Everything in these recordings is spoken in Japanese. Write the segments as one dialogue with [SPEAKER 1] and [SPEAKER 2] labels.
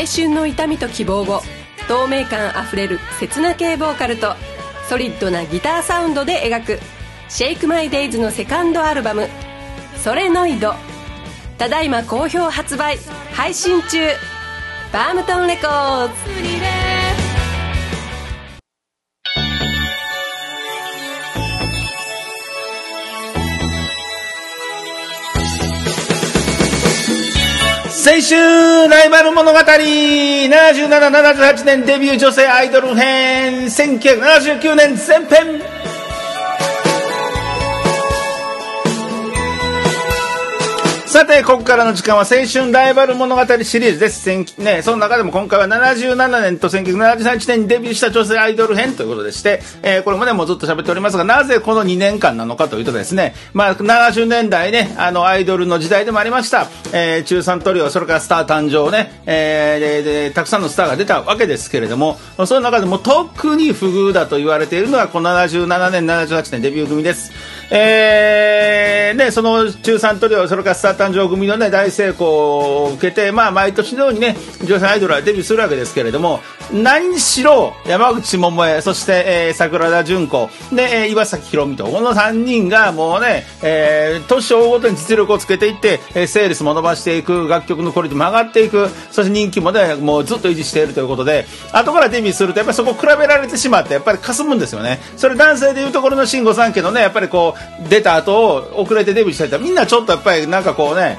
[SPEAKER 1] 青春の痛みと希望を透明感あふれる切な系ボーカルとソリッドなギターサウンドで描く「シェイクマイデイズのセカンドアルバム「ソレノイド」ただいま好評発売配信中。バームトンレコーズ。
[SPEAKER 2] 青春ライバル物語 !77-78 年デビュー女性アイドル編 !1979 年前編さて、ここからの時間は青春ライバル物語シリーズです。ね、その中でも今回は77年と1973年にデビューした女性アイドル編ということでして、えー、これもね、もうずっと喋っておりますが、なぜこの2年間なのかというとですね、まあ、70年代ね、あの、アイドルの時代でもありました、えー、中3トリオ、それからスター誕生ね、えー、で、で、たくさんのスターが出たわけですけれども、その中でも特に不遇だと言われているのは、この77年、78年デビュー組です。えー、ね、その中3トリオ、それからスター誕生組のね、大成功を受けて、まあ、毎年のようにね、女性アイドルはデビューするわけですけれども、何しろ、山口百恵、そして、えー、桜田淳子、で、えー、岩崎宏美と、この3人がもうね、えー、年を追うごとに実力をつけていって、えー、セールスも伸ばしていく、楽曲のクオリティも上がっていく、そして人気もね、もうずっと維持しているということで、後からデビューすると、やっぱりそこ比べられてしまって、やっぱり霞むんですよね。それ男性でいうところの慎吾さん家のね、やっぱりこう、出た後遅れてデビューした人みんなちょっとやっぱりなんかこうね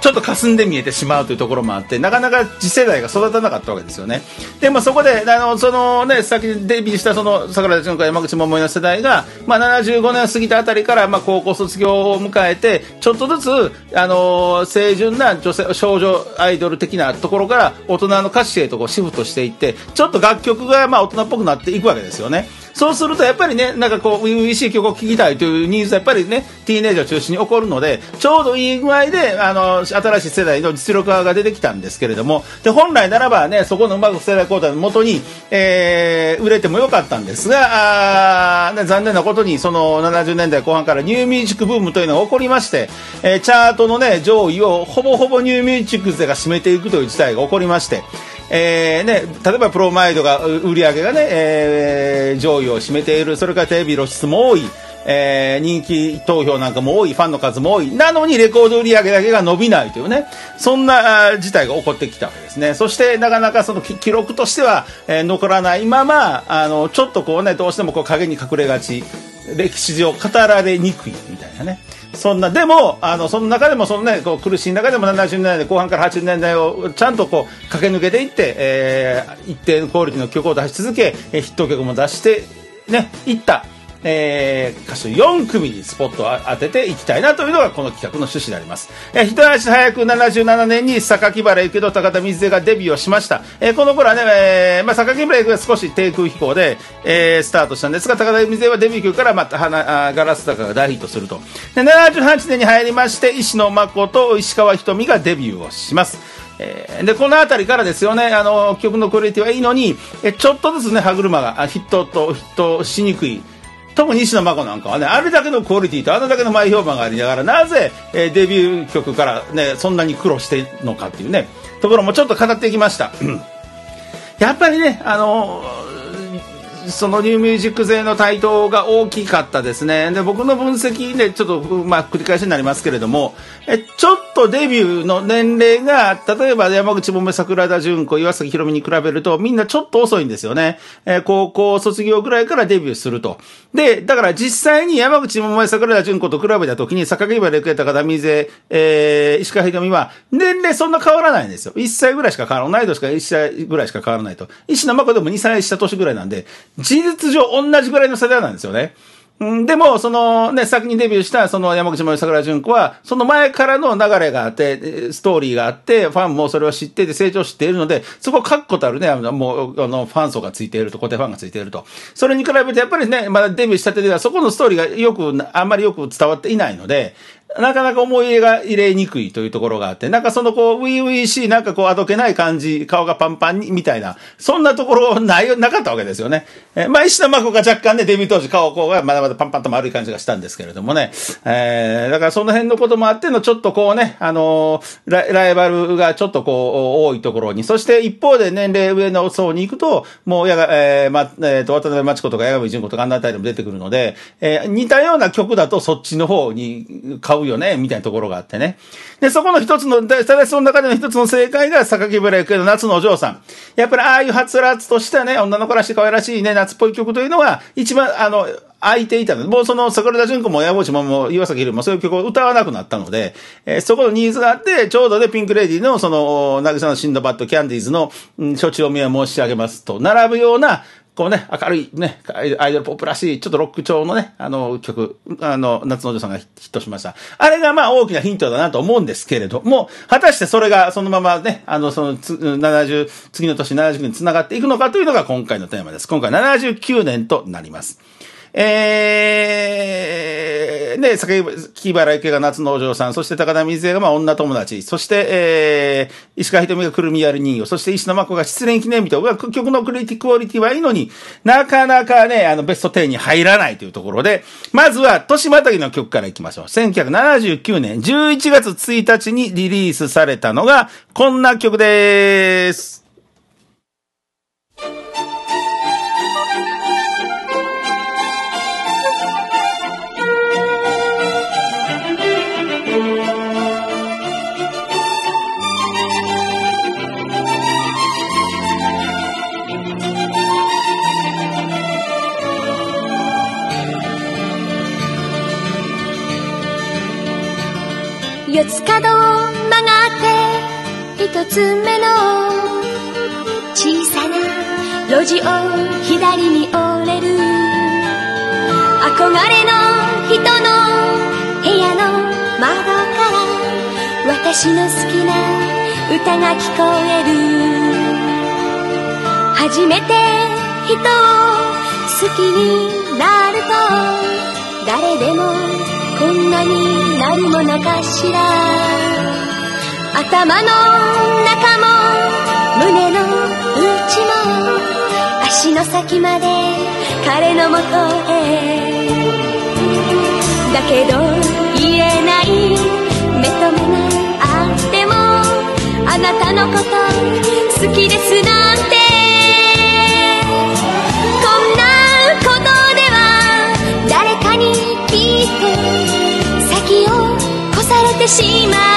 [SPEAKER 2] ちょっと霞んで見えてしまうというところもあってなかなか次世代が育たなかったわけですよね。でもそこであのそのね先にデビューしたその桜田淳子山口百恵の世代が、まあ、75年過ぎたあたりから、まあ、高校卒業を迎えてちょっとずつあの清純な女性少女アイドル的なところから大人の歌手へとこうシフトしていってちょっと楽曲がまあ大人っぽくなっていくわけですよね。そうするとやっぱりねなんかこう初々しい曲を聴きたいというニーズはやっぱりねティーネージャー中心に起こるのでちょうどいい具合であの新しい世代の実力派が出てきたんですけれどもで本来ならばねそこのうまく世代交代のもとに、えー、売れてもよかったんですがあ、ね、残念なことにその70年代後半からニューミュージックブームというのが起こりまして、えー、チャートのね上位をほぼほぼニューミュージック勢が占めていくという事態が起こりましてえーね、例えばプロマイドが売り上げがね、えー、上位を占めている。それからテレビ露出も多い、えー、人気投票なんかも多い。ファンの数も多い。なのにレコード売り上げだけが伸びないというね。そんな事態が起こってきたわけですね。そしてなかなかその記録としては、えー、残らないままあのちょっとこうねどうしてもこう影に隠れがち。歴史上語られにくいみたいなね。そんなでもあのその中でもその、ね、こう苦しい中でも70年代後半から80年代をちゃんとこう駆け抜けていって、えー、一定のクオリティの曲を出し続けヒット曲も出してねいった。えー、歌手4組にスポットを当てていきたいなというのがこの企画の趣旨であります。えー、一足早く77年に榊原幸と高田水江がデビューをしました。えー、この頃はね、えー、まあ、榊原幸は少し低空飛行で、えー、スタートしたんですが、高田水江はデビュー曲からまた、花、ガラス坂が大ヒットすると。で、78年に入りまして、石野真と石川瞳がデビューをします。えー、で、この辺りからですよね、あの、曲のクオリティはいいのに、えちょっとずつね、歯車がヒットとヒットしにくい。特に西野真子なんかはねあれだけのクオリティとあれだけの前評判がありながらなぜ、えー、デビュー曲からねそんなに苦労してるのかっていうねところもちょっと語ってきました。やっぱりねあのそのニューミュージック勢の台頭が大きかったですね。で、僕の分析でちょっと、まあ、繰り返しになりますけれども、え、ちょっとデビューの年齢が、例えば山口百恵、桜田淳子、岩崎宏美に比べると、みんなちょっと遅いんですよね。え高校卒業ぐらいからデビューすると。で、だから実際に山口百恵、桜田淳子と比べたときに、坂木原レクエタ、片水江、えー、石川秀美は、年齢そんな変わらないんですよ。1歳ぐらいしか変わらない。同い年か1歳ぐらいしか変わらないと。石野真子でも2歳下年ぐらいなんで、事実上同じぐらいの世代なんですよね。うんでも、そのね、先にデビューしたその山口森桜淳子は、その前からの流れがあって、ストーリーがあって、ファンもそれを知ってて成長しているので、そこ確固たるね、あのもう、あの、ファン層がついていると、固定ファンがついていると。それに比べてやっぱりね、まだデビューしたてではそこのストーリーがよく、あんまりよく伝わっていないので、なかなか思い入れが入れにくいというところがあって、なんかそのこう、ウィウィしい、なんかこう、あどけない感じ、顔がパンパンに、みたいな、そんなところない、なかったわけですよね。えー、まあ、石田真子が若干ね、デビュー当時顔こうがまだまだパンパンと丸い感じがしたんですけれどもね。えー、だからその辺のこともあっての、ちょっとこうね、あのー、ラライバルがちょっとこう、多いところに、そして一方で年齢上の層に行くと、もうやが、えー、ま、えっ、ー、と、渡辺真知子とか矢上純子とかあんなあたりも出てくるので、えー、似たような曲だとそっちの方に買うよね、みたいなところがあってね。で、そこの一つの、ただその中での一つの正解が、榊原郁恵の夏のお嬢さん。やっぱりああいうはつらつとしたね、女の子らしい可愛らしいね、夏っぽい曲というのは、一番、あの、空いていたの、もうその桜田淳子も親星もも岩崎宏もそういう曲を歌わなくなったので、えー、そこのニーズがあって、ちょうどでピンクレディのその、渚のシンドバッドキャンディーズの、うん、処置を見申し上げますと、並ぶような、こうね、明るいね、アイドルポップらしい、ちょっとロック調のね、あの曲、あの、夏の女さんがヒットしました。あれがまあ大きなヒントだなと思うんですけれども、果たしてそれがそのままね、あの、その、70、次の年79に繋がっていくのかというのが今回のテーマです。今回79年となります。えー、で、榊原池が夏のお嬢さん、そして高田水江がまあ女友達、そして、えー、石川瞳がくるみやる人形、そして石野真子が失恋記念日と、曲のクリティクオリティはいいのになかなかね、あの、ベスト10に入らないというところで、まずは、年またぎの曲からいきましょう。1979年11月1日にリリースされたのが、こんな曲です。
[SPEAKER 3] 四つ角を曲がって一つ目の小さな路地を左に折れる。憧れの人の部屋の窓から私の好きな歌が聞こえる。初めて人を好きになると誰でもこんなになるものかしら。頭の中も胸の内も足の先まで彼のもとへ。だけど言えない目と目があってもあなたのこと好きですなんてしまう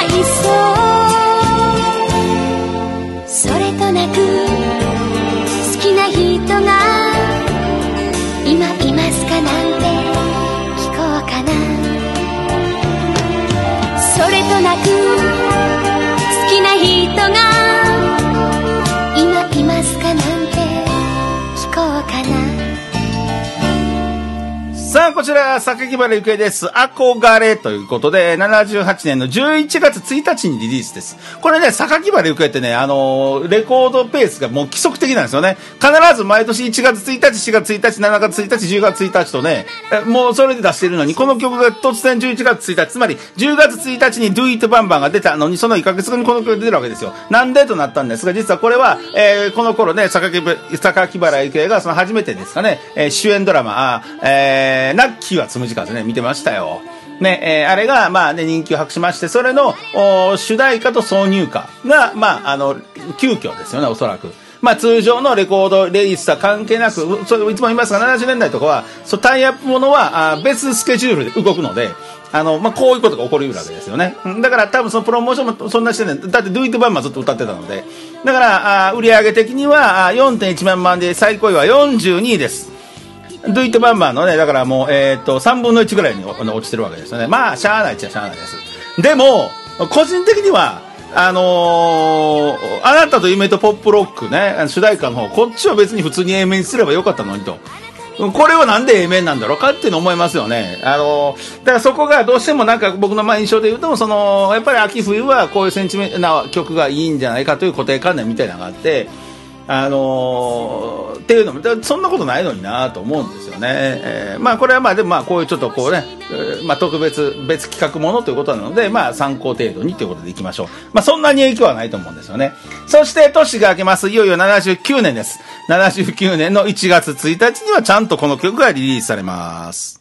[SPEAKER 3] こ
[SPEAKER 2] ちら、榊原ゆけです。憧れということで、78年の11月1日にリリースです。これね、榊原ゆけってね、あのー、レコードペースがもう規則的なんですよね。必ず毎年1月1日、4月1日、7月1日、10月1日とね、もうそれで出してるのに、この曲が突然11月1日、つまり10月1日に Do It バンバンが出たのに、その1ヶ月後にこの曲が出てるわけですよ。なんでとなったんですが、実はこれは、えー、この頃ね、榊原ゆけがその初めてですかね、えー、主演ドラマ、あえー、キーはつむじ風ね、見てましたよ。ね、えー、あれが、まあね、人気を博しまして、それの、主題歌と挿入歌が、まあ、あの、急遽ですよね、おそらく。まあ通常のレコードレリースとは関係なく、それいつも言いますが、70年代とかは、そタイアップものはあ別スケジュールで動くので、あの、まあ、こういうことが起こりうるわけですよね。だから多分そのプロモーションもそんなしてない。だって Do It バンマずっと歌ってたので。だから、あ売上的には4.1万万で最高位は42位です。ドゥイットバンバンのね、だからもう、えっ、と、3分の1ぐらいに落ちてるわけですよね。まあ、しゃあないっちゃしゃあないです。でも、個人的には、あのー、あなたと夢とポップロックね、主題歌の方、こっちは別に普通に A 面にすればよかったのにと。これはなんで A 面なんだろうかっていうの思いますよね。あのー、だからそこがどうしてもなんか僕の印象で言うと、その、やっぱり秋冬はこういうセンチメな曲がいいんじゃないかという固定観念みたいなのがあって、あのーっていうのも、そんなことないのになと思うんですよね。えーまあこれはまあでもまあこういうちょっとこうね、えーまあ特別、別企画ものということなので、まあ参考程度にということでいきましょう。まあそんなに影響はないと思うんですよね。そして年が明けます。いよいよ79年です。79年の1月1日にはちゃんとこの曲がリリースされます。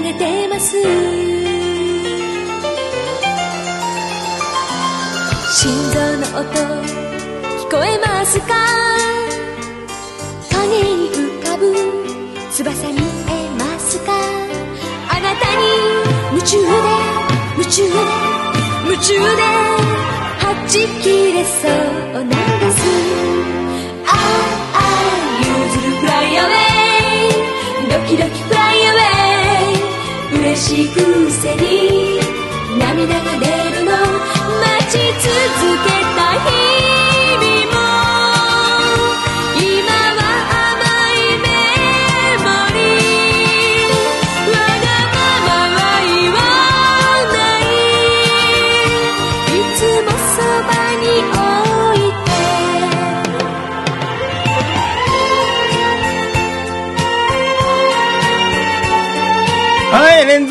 [SPEAKER 4] げてます。心臓の音聞こえますか？影に浮かぶ翼見えますか？あなたに夢中で夢中で夢中ではち切れそうなんです。ああ譲るフライアウェイ。ドキドキフライアウェイ。嬉しくせに涙が出るの待ち続け
[SPEAKER 2] る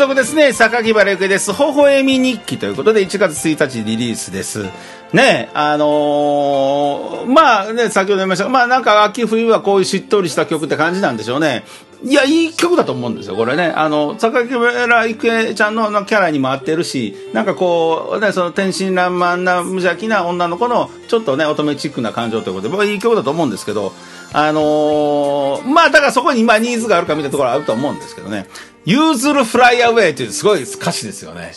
[SPEAKER 2] 続ですね。榊原ゆけです。微笑み日記ということで、1月1日リリースです。ねあのーまあね、先ほど言いました、まあなんか秋冬はこういうしっとりした曲って感じなんでしょうね。いや、いい曲だと思うんですよ、これね。あの、榊原郁恵ちゃんのキャラにも合ってるし、なんかこう、ね、その天真爛漫な無邪気な女の子の、ちょっとね、乙女チックな感情ということで、僕はいい曲だと思うんですけど、あのーまあだからそこに今ニーズがあるかみたいなところはあると思うんですけどね。ユーズルフライアウェイっていうすごい歌詞ですよね。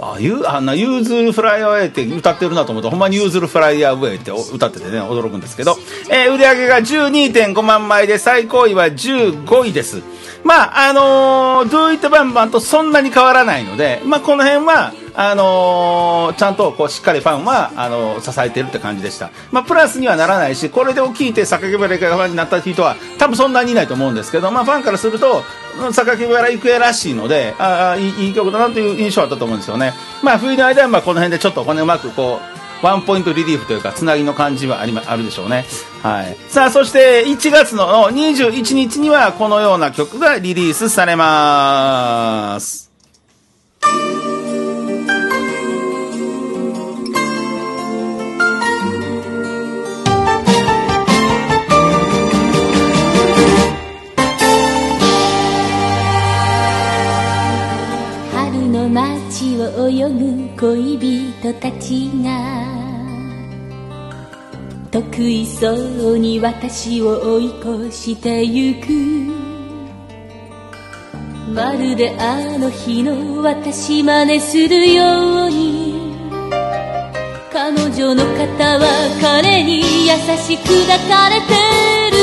[SPEAKER 2] あ、ゆあんなユーズルフライアウェイって歌ってるなと思うと、ほんまにユーズルフライアウェイって歌っててね、驚くんですけど、えー売り上げが12.5万枚で最高位は15位です。まあ、あのー、Do It バンバンとそんなに変わらないので、まあ、この辺は、あのーちゃんとこうしっかりファンはあのー支えてるって感じでした、まあ、プラスにはならないしこれで聞いて榊原郁恵がファンになった人は多分そんなにいないと思うんですけど、まあ、ファンからすると榊原郁恵らしいのでああいいいい曲だなという印象はあったと思うんですよね、まあ、冬の間はまあこの辺でちょっとこのうまくこうワンポイントリリーフというかつなぎの感じはありまあるでしょうね、はい、さあそして1月の21日にはこのような曲がリリースされます。
[SPEAKER 4] 春の街を泳ぐ恋人たちが得意そうに私を追い越してゆく。まるであの日の私真似するように。彼女の肩は彼に優しく抱かれてる。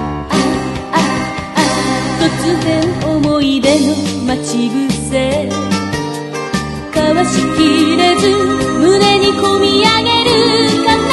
[SPEAKER 4] あああ突然思い出の待ち伏せ。交わしきれず胸にこみ上げる悲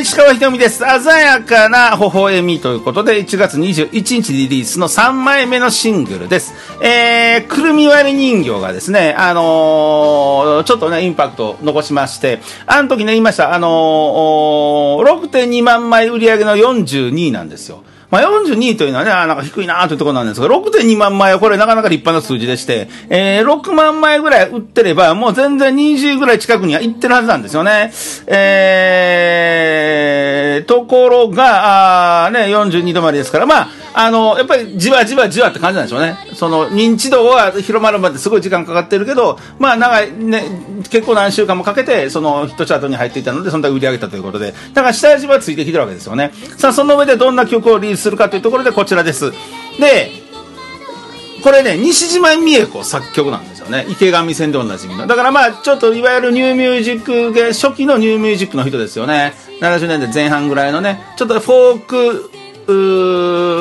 [SPEAKER 2] 石川ひとみです。鮮やかな微笑みということで、1月21日リリースの3枚目のシングルです。えー、くるみ割り人形がですね、あのーちょっとね、インパクトを残しまして、あの時ね、言いました、あのー6.2万枚売り上げの42位なんですよ。まあ、42というのはね、あなんか低いなというところなんですが、6.2万枚はこれなかなか立派な数字でして、えー、6万枚ぐらい売ってれば、もう全然20ぐらい近くには行ってるはずなんですよね。えー、ところが、あーね、42止まりですから、まあ、あの、やっぱりじわじわじわって感じなんでしょうね。その、認知度は広まるまですごい時間かかってるけど、まあ、長い、ね、結構何週間もかけて、そのヒットチャートに入っていたので、そんな売り上げたということで、だから下味はついてきてるわけですよね。さあ、その上でどんな曲をリリースするかというところでこちらです。で、これね、西島美恵子作曲なんですよね。池上線でおなじみの。だからまあ、ちょっといわゆるニューミュージック系、初期のニューミュージックの人ですよね。70年代前半ぐらいのね、ちょっとフォーク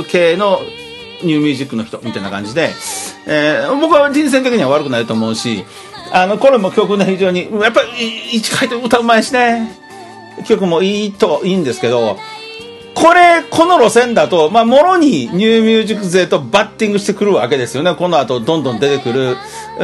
[SPEAKER 2] 系のニューミュージックの人みたいな感じで、えー僕は人生的には悪くないと思うし、あの、これも曲ね、非常に、やっぱり、一回と歌うまいしね、曲もいいと、いいんですけど、これ、この路線だと、まあ、もろにニューミュージック勢とバッティングしてくるわけですよね。この後、どんどん出てくる。え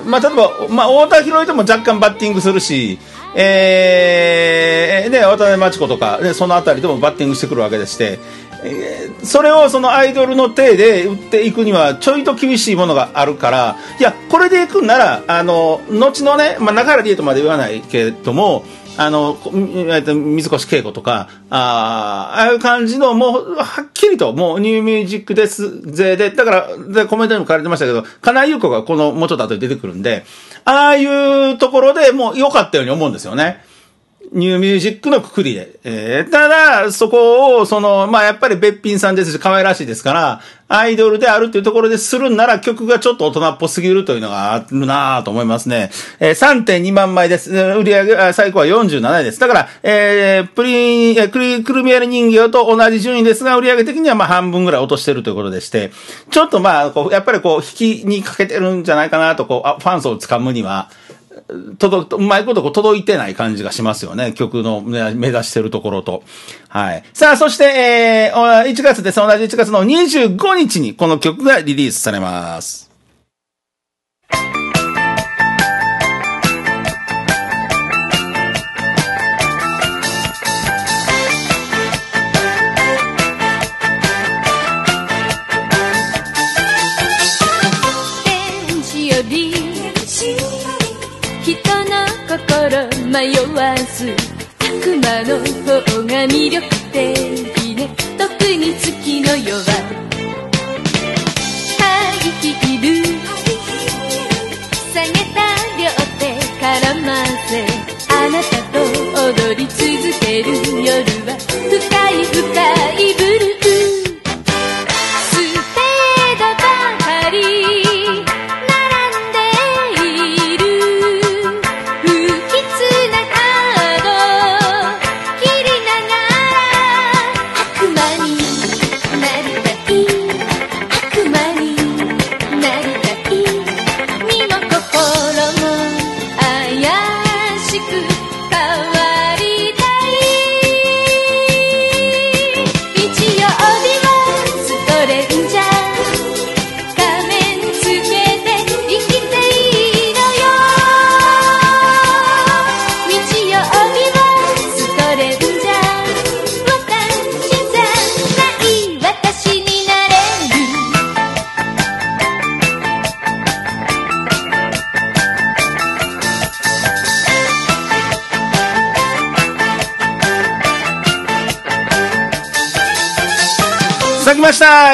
[SPEAKER 2] ーまあ、例えば、まあ、太田博人も若干バッティングするし、えー、で、渡辺真知子とか、で、その辺りでもバッティングしてくるわけでして、えーそれをそのアイドルの手で打っていくにはちょいと厳しいものがあるから、いや、これでいくんなら、あの、後のね、まあ、中原ディエとまで言わないけれども、あの、水越恵子とか、ああああいう感じの、もう、はっきりと、もう、ニューミュージックです、ぜで、だから、でコメントにも書かれてましたけど、金井優子がこの、もうちょっと後で出てくるんで、ああいうところでもう良かったように思うんですよね。ニューミュージックのくくりで。えーただ、そこを、その、まあ、やっぱりべっぴんさんですし、可愛らしいですから、アイドルであるっていうところでするんなら、曲がちょっと大人っぽすぎるというのがあるなぁと思いますね。えー3.2万枚です。売り上げ、最高は47位です。だから、えー、プリン、えークリ、クルミアリ人形と同じ順位ですが、売り上げ的にはまあ半分ぐらい落としてるということでして、ちょっとまあ、こう、やっぱりこう、引きにかけてるんじゃないかなと、こう、ファン層をつかむには、届く、うまいことこう届いてない感じがしますよね。曲の目指してるところと。はい。さあ、そして、えー、1月です。同じ1月の25日にこの曲がリリースされます。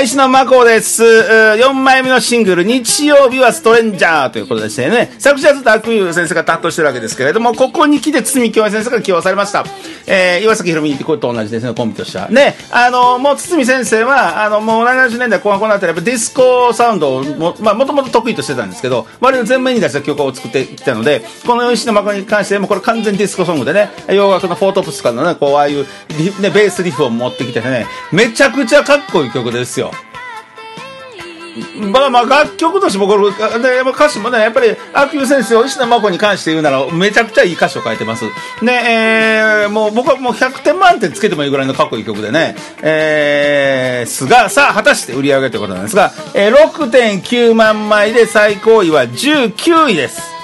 [SPEAKER 2] 石野真子です。4枚目のシングル、日曜日はストレンジャーということでしてね、作詞はずっと阿久悠先生が担当してるわけですけれども、ここに来て筒美京平先生が起用されました。えー、岩崎宏美ってこれと同じですね、コンビとしては。ね、あの、もう筒美先生は、あの、もう70年代後半このあたりやっぱディスコサウンドをも、まあ、もともと得意としてたんですけど、割と前面に出した曲を作ってきたので、この石野真子に関してもこれ完全ディスコソングでね、洋楽の Four Tops とかのね、こう、ああいう、ね、ベースリフを持ってきてね、めちゃくちゃかっこいい曲ですよ。まあまあ楽曲として僕、でやっぱ歌詞もね、やっぱり、秋生先生、石田真子に関して言うなら、めちゃくちゃいい歌詞を書いてます。ね、えー、もう僕はもう100点満点つけてもいいぐらいのかっこいい曲でね、えー、すが、さあ、果たして売り上げということなんですが、えー、6.9万枚で最高位は19位です。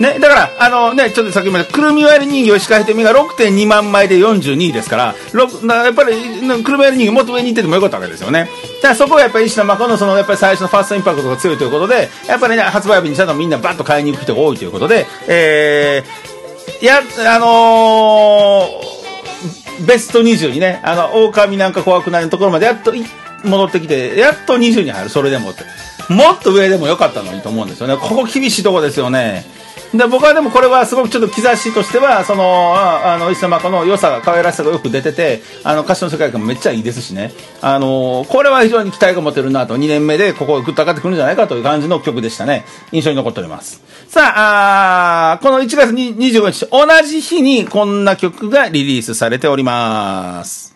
[SPEAKER 2] ね、だから、あのね、ちょっとさっきまで、くるみ割り人形石川秀美が6.2万枚で42位ですから、ろなやっぱり、くるみ割り人形もっと上に行っててもよかったわけですよね。だからそこはやっぱり石野真子のその、やっぱり最初のファーストインパクトが強いということで、やっぱりね、発売日にちゃんとみんなバッと買いに行く人が多いということで、えー、や、あのーベスト20にね、あの、狼なんか怖くないのところまでやっと戻ってきて、やっと20に入る、それでもって。もっと上でもよかったのにと思うんですよね。ここ厳しいとこですよね。で僕はでもこれはすごくちょっと兆しとしてはそのああの石山子の良さが可愛らしさがよく出ててあの歌詞の世界観もめっちゃいいですしね。あのこれは非常に期待が持てるなと。2年目でここをぐっと上がってくるんじゃないかという感じの曲でしたね。印象に残っております。さああこの1月25日同じ日にこんな曲がリリースされております。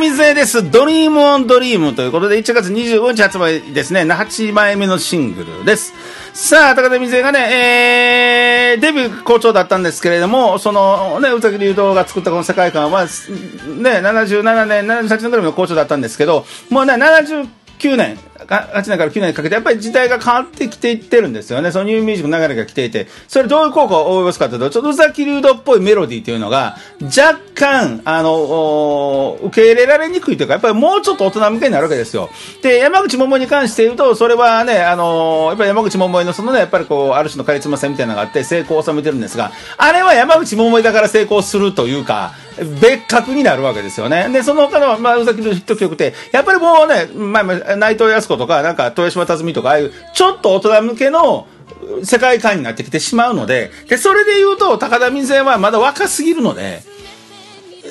[SPEAKER 2] 水江です。ドリームオンドリームということで、1月25日発売ですね、8枚目のシングルです。さあ、高田水江がね、えー、デビュー好調だったんですけれども、そのね、宇崎竜道が作ったこの世界観は、ね、77年、78年ぐらいの好調だったんですけど、もうね、79 9年、8年から9年かけて、やっぱり時代が変わってきていってるんですよね。そのニューミュージックの流れが来ていて、それどういう効果を及ぼすかというと、ちょっと宇崎竜道っぽいメロディーというのが、若干、あの、受け入れられにくいというか、やっぱりもうちょっと大人向けになるわけですよ。で、山口百恵に関して言うと、それはね、あの、やっぱり山口百恵のそのね、やっぱりこう、ある種のカリスマ性みたいなのがあって、成功を収めてるんですが、あれは山口百恵だから成功するというか、別格になるわけですよね。で、その他の、まあ、宇崎のヒット曲って、やっぱりもうね、まあ、内藤康子とか、なんか、豊島辰巳とか、ああいう、ちょっと大人向けの、世界観になってきてしまうので、で、それで言うと、高田水江はまだ若すぎるので、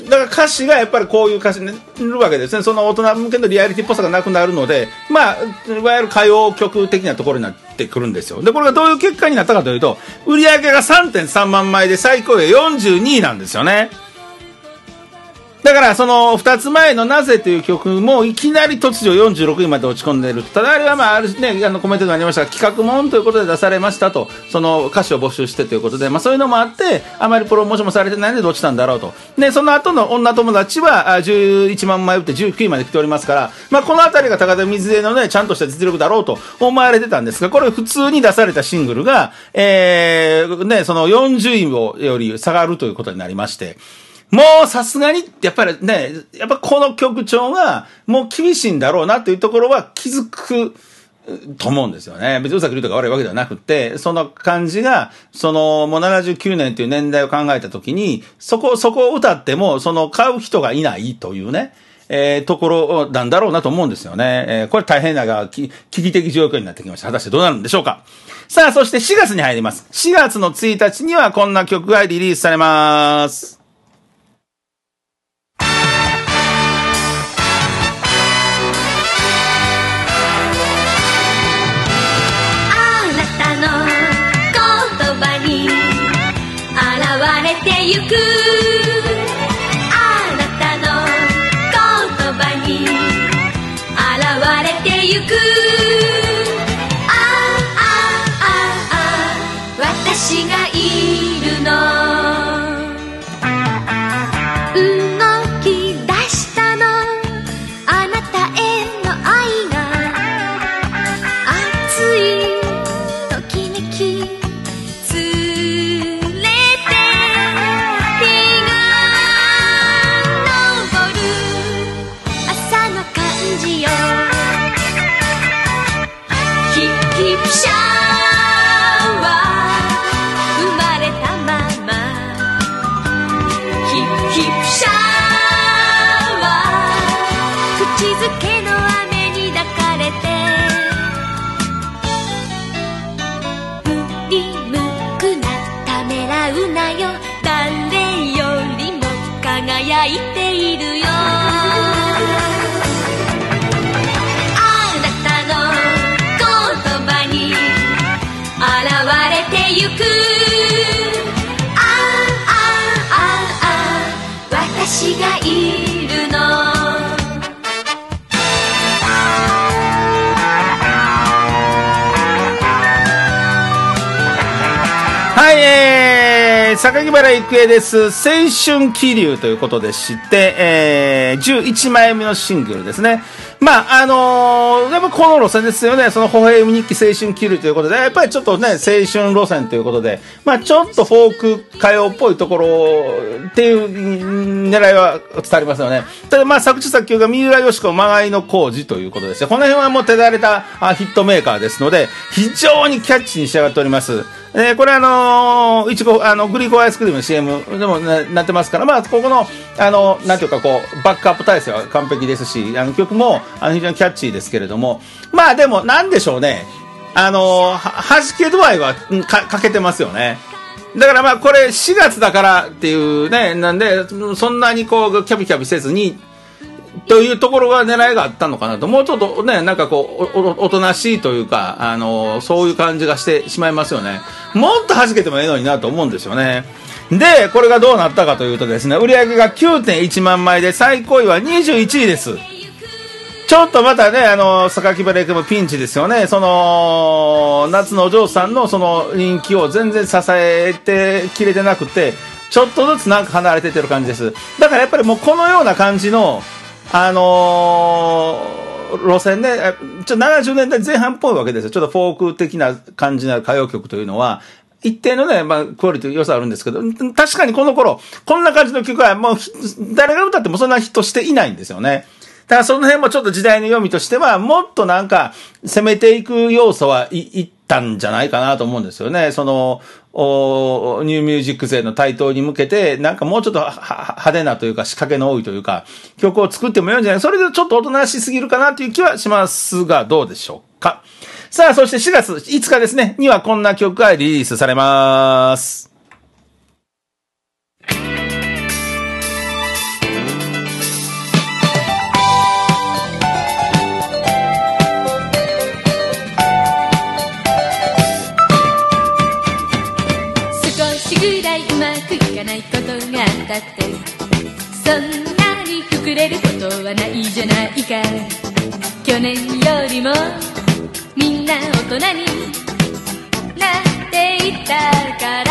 [SPEAKER 2] だから歌詞がやっぱりこういう歌詞になるわけですね。その大人向けのリアリティっぽさがなくなるので、まあ、いわゆる歌謡曲的なところになってくるんですよ。で、これがどういう結果になったかというと、売り上げが3.3万枚で最高位42位なんですよね。だから、その、二つ前のなぜという曲も、いきなり突如46位まで落ち込んでいる。ただ、あれはまあ、あるね、あの、コメントにもありましたが、企画もんということで出されましたと、その歌詞を募集してということで、まあ、そういうのもあって、あまりプロモーションもされてないので落ちたんだろうと。で、その後の女友達は、11万枚打って19位まで来ておりますから、まあ、このあたりが高田水江のね、ちゃんとした実力だろうと思われてたんですが、これ普通に出されたシングルが、えー、ね、その40位をより下がるということになりまして、もうさすがに、やっぱりね、やっぱこの曲調がもう厳しいんだろうなというところは気づくと思うんですよね。別に宇崎竜太が悪いわけではなくて、その感じが、その、もう79年という年代を考えたときに、そこ、そこを歌っても、その買う人がいないというね、えー、ところなんだろうなと思うんですよね。えー、これ大変なが、危機的状況になってきました。果たしてどうなるんでしょうか。さあ、そして4月に入ります。4月の1日にはこんな曲がリリースされます。
[SPEAKER 4] ているよ。あなたの言葉に現れてゆく。ああああ私がいる
[SPEAKER 2] 榊原郁恵です。青春気流ということでして、えー、11枚目のシングルですね。まあ、あのー、やっぱこの路線ですよね。その、微笑み日記青春気流ということで、やっぱりちょっとね、青春路線ということで、まあ、ちょっとフォーク歌謡っぽいところっていう狙いは伝わりますよね。ただ、まあ、作詞作曲が三浦よし子、まがいの工事ということですこの辺はもう手だれたヒットメーカーですので、非常にキャッチに仕上がっております。えー、これあのー、いちご、あの、グリコアイスクリームの CM でもななってますから、まあ、ここの、あの、なんていうかこう、バックアップ体制は完璧ですし、あの曲も、あの、非常にキャッチーですけれども、まあでも、なんでしょうね。あのー、はじけ度合いはか、かけてますよね。だからまあこれ4月だからっていうね、なんで、そんなにこう、キャビキャビせずに、というところが狙いがあったのかなと、もうちょっとね、なんかこう、おとなしいというか、あの、そういう感じがしてしまいますよね。もっと弾けてもええのになと思うんですよね。で、これがどうなったかというとですね、売り上げが9.1万枚で最高位は21位です。ちょっとまたね、あの、榊原君もピンチですよね。その、夏のお嬢さんのその人気を全然支えてきれてなくて、ちょっとずつなんか離れてってる感じです。だからやっぱりもうこのような感じの、あのー、路線で、ちょ70年代前半っぽいわけですよ。ちょっとフォーク的な感じの歌謡曲というのは、一定のね、まあ、クオリティ良さあるんですけど、確かにこの頃、こんな感じの曲はもう、誰が歌ってもそんなヒットしていないんですよね。だからその辺もちょっと時代の読みとしては、もっとなんか、攻めていく要素はいいったんじゃないかなと思うんですよね。その、おニューミュージック勢の台頭に向けて、なんかもうちょっと派手なというか仕掛けの多いというか、曲を作ってもよいんじゃないそれでちょっと大人しすぎるかなという気はしますが、どうでしょうか。さあ、そして4月5日ですね、にはこんな曲がリリースされます。
[SPEAKER 4] だって。そんなにくくれることはないじゃないか。去年よりもみんな大人になっていたから。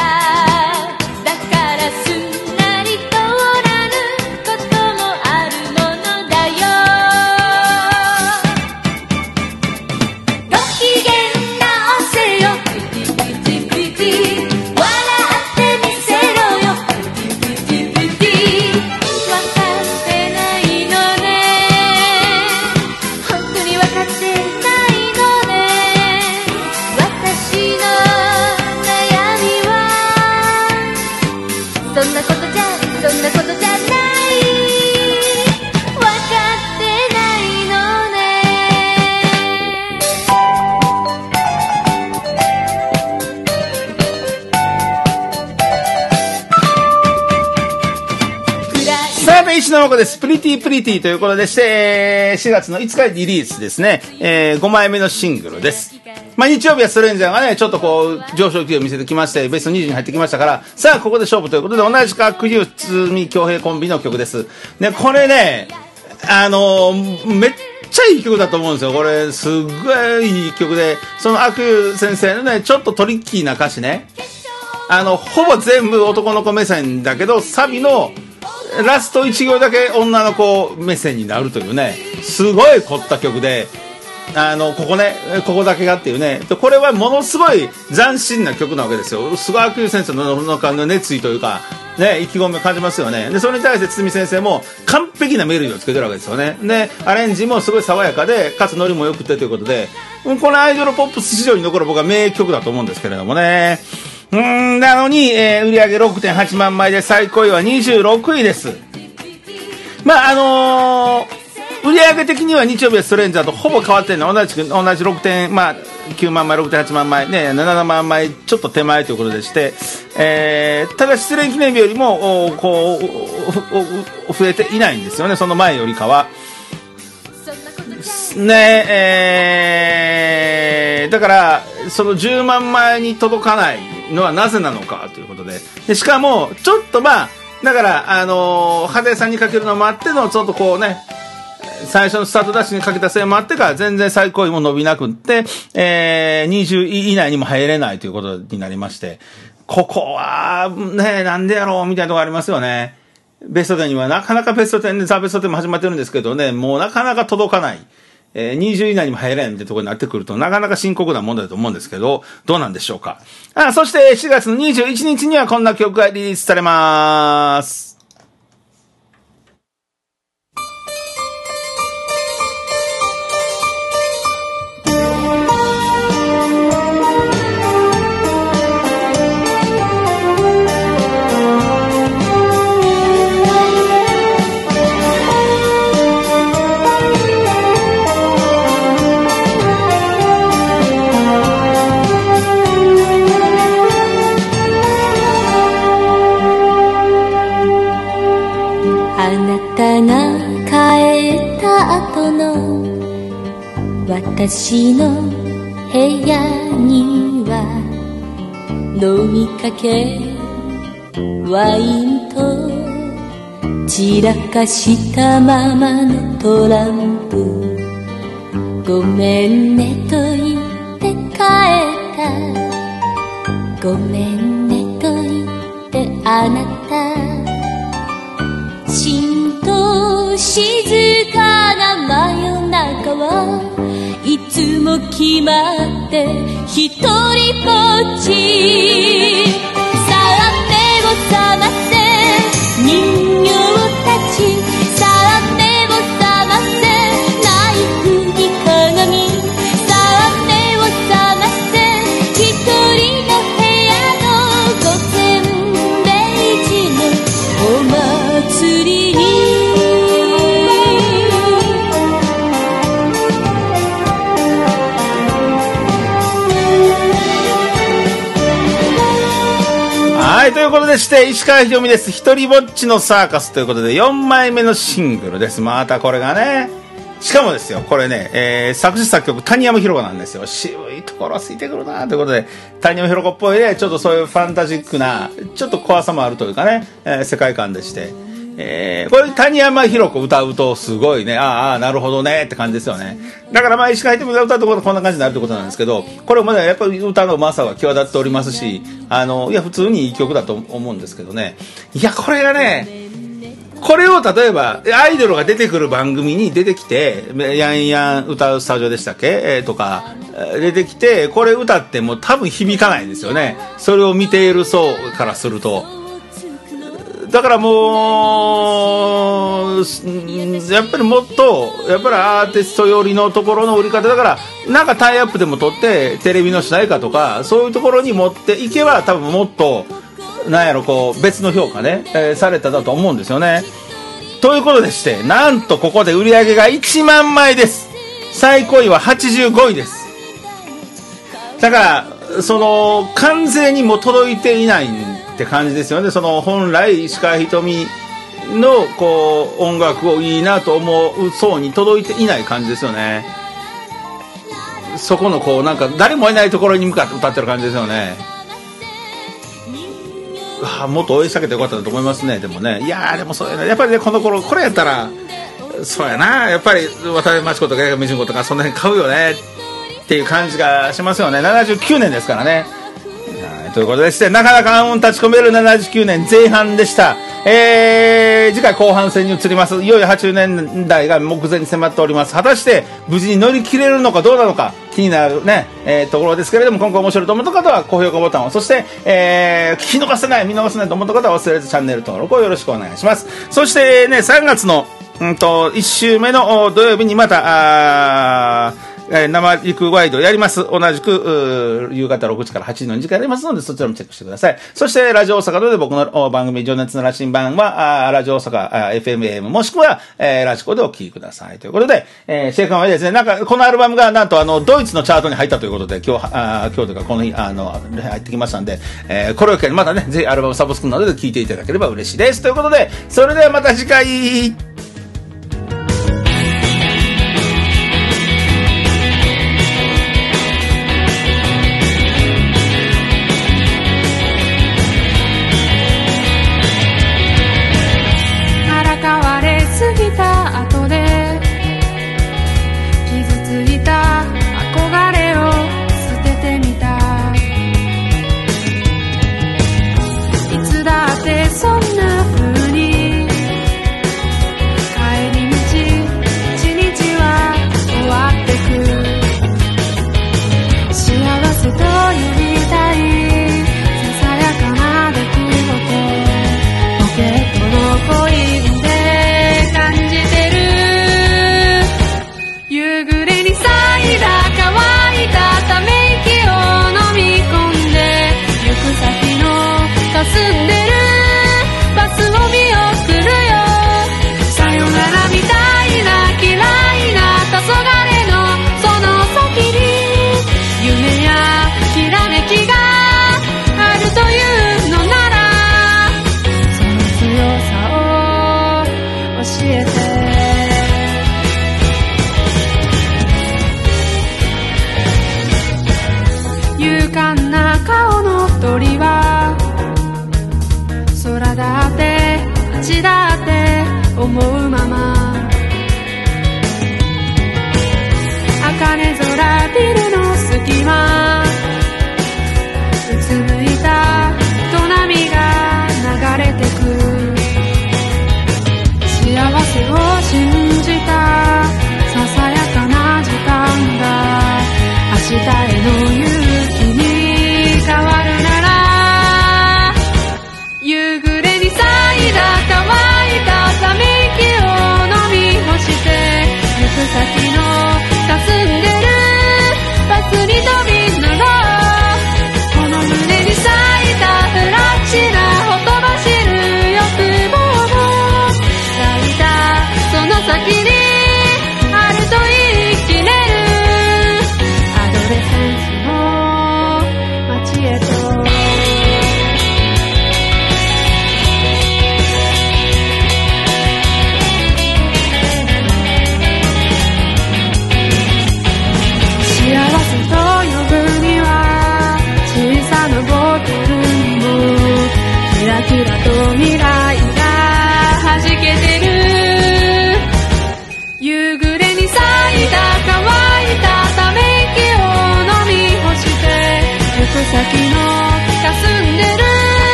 [SPEAKER 2] 石の子です。プリティプリティということでして、4月の5日リリースですね。えー、5枚目のシングルです。まあ、日曜日はストレンジャーがね、ちょっとこう、上昇気を見せてきまして、ベスト20に入ってきましたから、さあ、ここで勝負ということで、同じく悪友通み京平コンビの曲です。ね、これね、あのー、めっちゃいい曲だと思うんですよ。これ、すっごいいい曲で、その悪友先生のね、ちょっとトリッキーな歌詞ね。あの、ほぼ全部男の子目線だけど、サビの、ラスト1行だけ女の子目線になるというね、すごい凝った曲で、あの、ここね、ここだけがっていうね、これはものすごい斬新な曲なわけですよ。すごい悪友先生のの熱意というか、ね、意気込みを感じますよね。で、それに対して堤先生も完璧なメロディーをつけてるわけですよね。で、アレンジもすごい爽やかで、かつノリも良くてということで、このアイドルポップス史上に残る僕は名曲だと思うんですけれどもね。うん、なのに、えー、売上6.8万枚で最高位は26位です。まあ、あのー、売上げ的には日曜日はストレンジャーとほぼ変わってるの同じく、同じ6点、まあ、9万枚、6.8万枚、ね、7万枚、ちょっと手前ということでして、えー、ただ失恋記念日よりも、おこう、増えていないんですよね、その前よりかは。ねえー、だから、その10万枚に届かないのはなぜなのかということで。でしかも、ちょっとまあ、だから、あのー、派手さにかけるのもあっての、ちょっとこうね、最初のスタートダッシュにかけたせいもあってか全然最高位も伸びなくって、えー、20位以内にも入れないということになりまして、ここは、ね、なんでやろうみたいなとこありますよね。ベスト10にはなかなかベスト10でザ・ベスト10も始まってるんですけどね、もうなかなか届かない。えー、20以内にも入れないみたいなところになってくると、なかなか深刻な問題だと思うんですけど、どうなんでしょうか。あ、そして4月の21日にはこんな曲がリリースされます。
[SPEAKER 4] あなたが帰った後の私の部屋には飲みかけワインと散らかしたままのトランプ。ごめんねと言って帰った。ごめんねと言ってあなたしんと静かな真夜中はいつも決まって一人ぼっち。さあ目を覚ませ人形たち。
[SPEAKER 2] い、ということでして、石川ひろみです。ひとりぼっちのサーカスということで、4枚目のシングルです。またこれがね、しかもですよ、これね、えー、作詞作曲、谷山ひろ子なんですよ。渋いところついてくるなということで、谷山ひろ子っぽいね、ちょっとそういうファンタジックな、ちょっと怖さもあるというかね、えー、世界観でして。えー、これ谷山弘子歌うとすごいね、ああ、なるほどねって感じですよね。だからまあ石川秀美が歌うとここんな感じになるってことなんですけど、これもね、やっぱり歌のうまさは際立っておりますし、あの、いや、普通にいい曲だと思うんですけどね。いや、これがね、これを例えば、アイドルが出てくる番組に出てきて、ヤンヤン歌うスタジオでしたっけ、とか、出てきて、これ歌っても多分響かないんですよね。それを見ている層からすると。だからもう、やっぱりもっと、やっぱりアーティスト寄りのところの売り方だから、なんかタイアップでも取って、テレビの主題歌とか、そういうところに持っていけば、多分もっと、なんやろ、こう、別の評価ね、えー、されただと思うんですよね。ということでして、なんとここで売り上げが1万枚です。最高位は85位です。だから、その、完全にも届いていないんって感じですよね。その本来石川瞳
[SPEAKER 1] のこう音楽をいいなと思う層に届いていない感じですよね。そこのこうなんか誰もいないところに向かって歌ってる感じですよね。あもっと応援してあげてよかったと思いますね。でもね。いやでもそうやな。やっぱりねこの頃これやったらそうやな。やっぱり渡辺真知子とか江上純子とかそんな辺買うよね。っていう感じがしますよね。79年ですからね。ということでして、なかなか暗雲立ち込める79年前半でした。えー、次回後半戦に移ります。いよいよ80年代が目前に迫っております。果たして無事に乗り切れるのかどうなのか気になるね、えー、ところですけれども、今後面白いと思った方は高評価ボタンを、そして、えー、聞き逃せない、見逃せないと思った方は忘れずチャンネル登録をよろしくお願いします。そしてね、3月の、うんと、1週目の土曜日にまた、あーえー、生陸ワイドやります。同じく、夕方6時から8時の2時間やりますので、そちらもチェックしてください。そして、ラジオ大阪で僕の番組、情熱の羅針盤は、あラジオ大阪、FMM もしくは、えー、ラジコでお聴きください。ということで、えー、シェイクマンはですね、なんか、このアルバムが、なんと、あの、ドイツのチャートに入ったということで、今日、あ今日というか、この日、あの、入ってきましたんで、えー、これを機会にまたね、ぜひアルバムサブスクなどで聴いていただければ嬉しいです。ということで、それではまた次回、